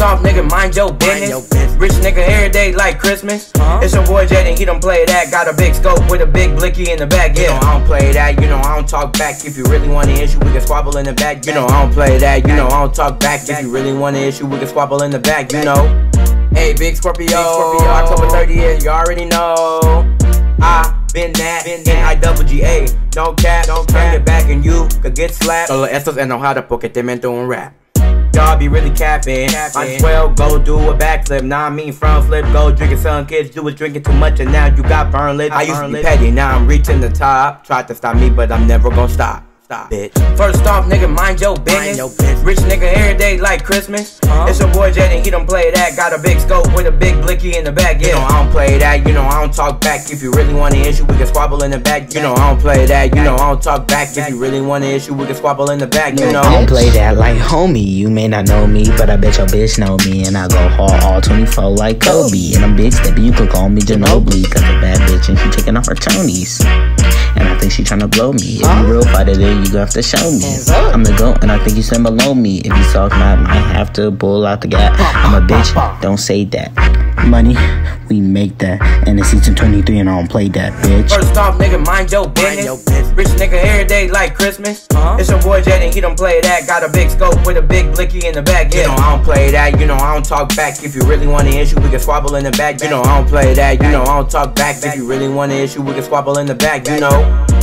off, nigga, mind your business. your business. Rich nigga every day like Christmas. Huh? It's your boy Jaden, he don't play that. Got a big scope with a big blicky in the back. You know I don't play that. You know I don't talk back. If you really want an issue, we can squabble in the back. You know I don't play that. You know I don't talk back. If you really want an issue, we can squabble in the back. You know. Hey, big Scorpio, Scorpio. October 30th, you already know. I been that, been that. I double G A, no cap, no cap. Get back and you could get slapped. Solo estos enojado porque te mento un rap. Y'all be really capping. I'm 12, go do a backflip. Nah, I mean front flip, go drinking. Some kids do was drinking too much and now you got burn lips. I used to be petty, now I'm reaching the top. Tried to stop me, but I'm never gonna stop. Stop, bitch. First off, nigga, mind your business. your business. Rich nigga every day like Christmas. Huh? It's your boy Jaden, he don't play that. Got a big scope with a big blicky in the back. Yeah. You know I don't play that. You know I don't talk back. If you really want an issue, we can squabble in the back. You know I don't play that. You know I don't talk back. If you really want an issue, we can squabble in the back. You know. I don't play that like homie. You may not know me, but I bet your bitch know me. And I go hard all 24 like Kobe. And I'm big steppy, you could call me Ginobili. Cause a bad bitch and she taking off her Tonys. And I think she tryna blow me. If you real fighter, then you gonna have to show me. I'm the GOAT, and I think you stand below me. If you talk not, might have to pull out the gap. I'm a bitch, don't say that. Money, we make that. And it's season 23, and I don't play that, bitch. First off, nigga, mind your business. your business. Rich nigga every day like Christmas. Huh? It's your boy Jaden, he don't play that. Got a big scope with a big blicky in the back. Yeah. You know I don't play that. You know I don't talk back. If you really want an issue, we can squabble in the back. You know I don't play that. You know I don't talk back. If you really want an issue, we can squabble in the back. You know.